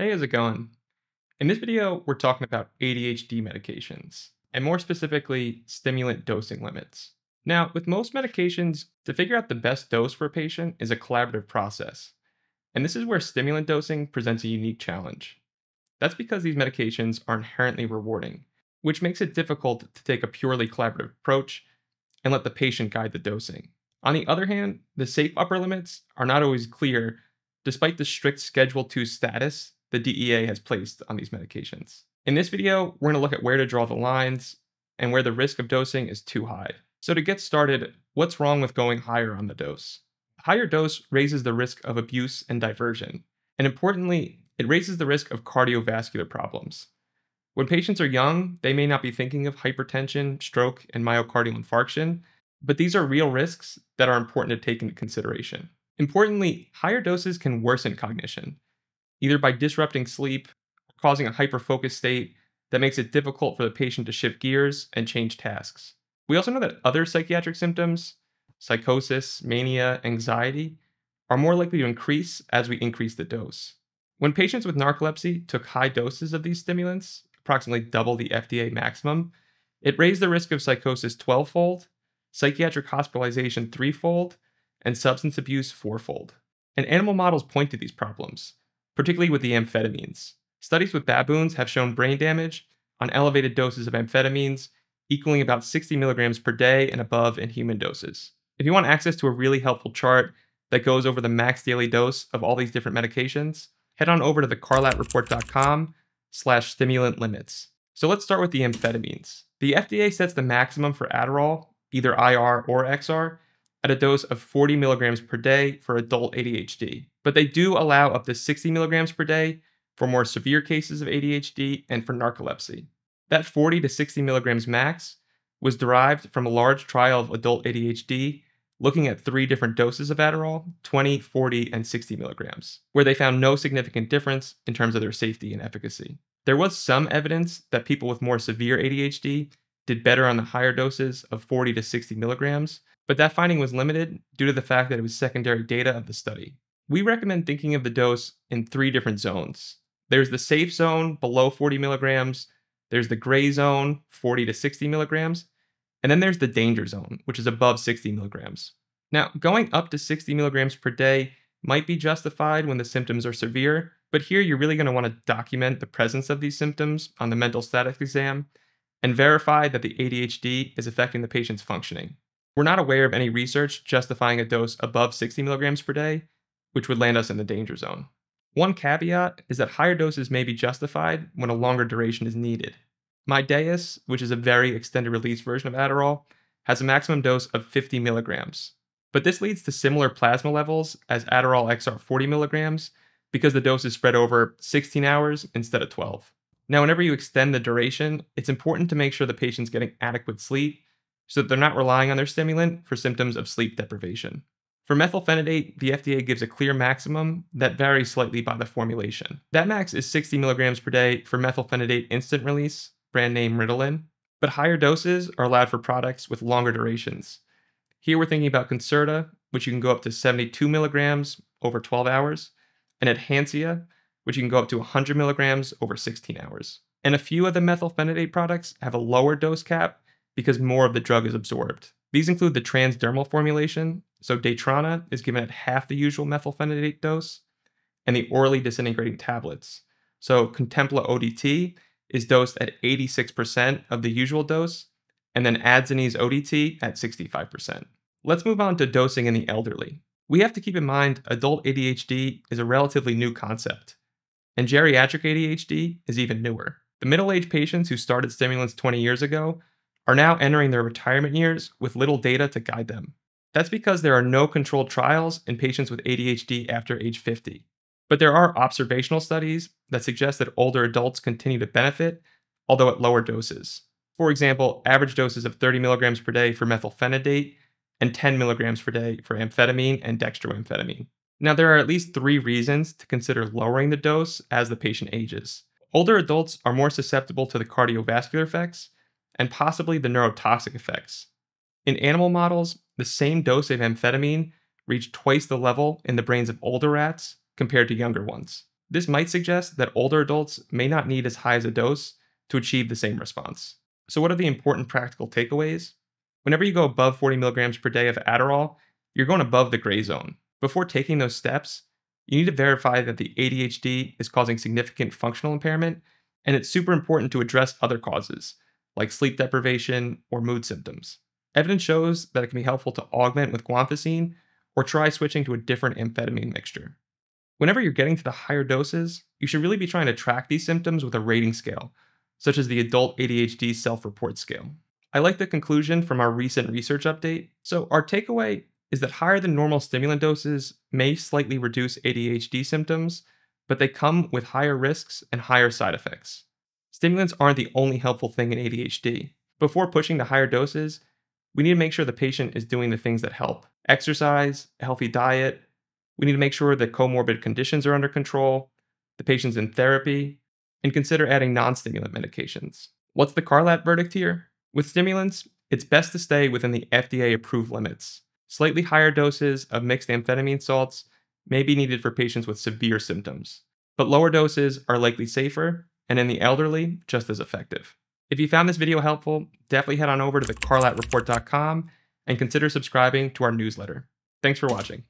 Hey, how's it going? In this video, we're talking about ADHD medications, and more specifically, stimulant dosing limits. Now, with most medications, to figure out the best dose for a patient is a collaborative process, and this is where stimulant dosing presents a unique challenge. That's because these medications are inherently rewarding, which makes it difficult to take a purely collaborative approach and let the patient guide the dosing. On the other hand, the safe upper limits are not always clear despite the strict Schedule II status the DEA has placed on these medications. In this video, we're going to look at where to draw the lines and where the risk of dosing is too high. So to get started, what's wrong with going higher on the dose? Higher dose raises the risk of abuse and diversion, and importantly, it raises the risk of cardiovascular problems. When patients are young, they may not be thinking of hypertension, stroke, and myocardial infarction, but these are real risks that are important to take into consideration. Importantly, higher doses can worsen cognition, either by disrupting sleep causing a hyperfocused state that makes it difficult for the patient to shift gears and change tasks. We also know that other psychiatric symptoms, psychosis, mania, anxiety, are more likely to increase as we increase the dose. When patients with narcolepsy took high doses of these stimulants, approximately double the FDA maximum, it raised the risk of psychosis 12 fold, psychiatric hospitalization threefold, and substance abuse fourfold. And animal models point to these problems, particularly with the amphetamines. Studies with baboons have shown brain damage on elevated doses of amphetamines, equaling about 60 milligrams per day and above in human doses. If you want access to a really helpful chart that goes over the max daily dose of all these different medications, head on over to the carlatreport.com slash stimulant limits. So let's start with the amphetamines. The FDA sets the maximum for Adderall, either IR or XR, at a dose of 40 milligrams per day for adult ADHD. But they do allow up to 60 milligrams per day for more severe cases of ADHD and for narcolepsy. That 40 to 60 milligrams max was derived from a large trial of adult ADHD looking at three different doses of Adderall 20, 40, and 60 milligrams, where they found no significant difference in terms of their safety and efficacy. There was some evidence that people with more severe ADHD did better on the higher doses of 40 to 60 milligrams, but that finding was limited due to the fact that it was secondary data of the study. We recommend thinking of the dose in three different zones. There's the safe zone below 40 milligrams, there's the gray zone, 40 to 60 milligrams, and then there's the danger zone, which is above 60 milligrams. Now, going up to 60 milligrams per day might be justified when the symptoms are severe, but here you're really going to want to document the presence of these symptoms on the mental status exam and verify that the ADHD is affecting the patient's functioning. We're not aware of any research justifying a dose above 60 milligrams per day, which would land us in the danger zone. One caveat is that higher doses may be justified when a longer duration is needed. Mydayis, which is a very extended release version of Adderall, has a maximum dose of 50 milligrams. But this leads to similar plasma levels as Adderall XR 40 milligrams because the dose is spread over 16 hours instead of 12. Now, whenever you extend the duration, it's important to make sure the patient's getting adequate sleep so that they're not relying on their stimulant for symptoms of sleep deprivation. For methylphenidate, the FDA gives a clear maximum that varies slightly by the formulation. That max is 60 milligrams per day for methylphenidate instant release, brand name Ritalin, but higher doses are allowed for products with longer durations. Here we're thinking about Concerta, which you can go up to 72 milligrams over 12 hours, and Adhansia, which you can go up to 100 milligrams over 16 hours. And a few of the methylphenidate products have a lower dose cap because more of the drug is absorbed. These include the transdermal formulation, so Daytrana is given at half the usual methylphenidate dose, and the orally disintegrating tablets. So Cotempla ODT is dosed at 86% of the usual dose, and then Adzenys ODT at 65%. Let's move on to dosing in the elderly. We have to keep in mind adult ADHD is a relatively new concept, and geriatric ADHD is even newer. The middle aged patients who started stimulants 20 years ago are now entering their retirement years with little data to guide them. That's because there are no controlled trials in patients with ADHD after age 50. But there are observational studies that suggest that older adults continue to benefit, although at lower doses. For example, average doses of 30 milligrams per day for methylphenidate and 10 milligrams per day for amphetamine and dextroamphetamine. Now, there are at least three reasons to consider lowering the dose as the patient ages. Older adults are more susceptible to the cardiovascular effects, and possibly the neurotoxic effects. In animal models, the same dose of amphetamine reached twice the level in the brains of older rats compared to younger ones. This might suggest that older adults may not need as high as a dose to achieve the same response. So, what are the important practical takeaways? Whenever you go above 40 milligrams per day of Adderall, you're going above the gray zone. Before taking those steps, you need to verify that the ADHD is causing significant functional impairment, and it's super important to address other causes, like sleep deprivation or mood symptoms. Evidence shows that it can be helpful to augment with guanfacine or try switching to a different amphetamine mixture. Whenever you're getting to the higher doses, you should really be trying to track these symptoms with a rating scale, such as the Adult ADHD Self Report Scale. I like the conclusion from our recent research update. So, our takeaway is that higher than normal stimulant doses may slightly reduce ADHD symptoms, but they come with higher risks and higher side effects. Stimulants aren't the only helpful thing in ADHD. Before pushing to higher doses, we need to make sure the patient is doing the things that help exercise, healthy diet. We need to make sure that comorbid conditions are under control, the patient's in therapy, and consider adding non stimulant medications. What's the Carlat verdict here? With stimulants, it's best to stay within the FDA approved limits. Slightly higher doses of mixed amphetamine salts may be needed for patients with severe symptoms, but lower doses are likely safer and in the elderly, just as effective. If you found this video helpful, definitely head on over to thecarlatreport.com and consider subscribing to our newsletter. Thanks for watching.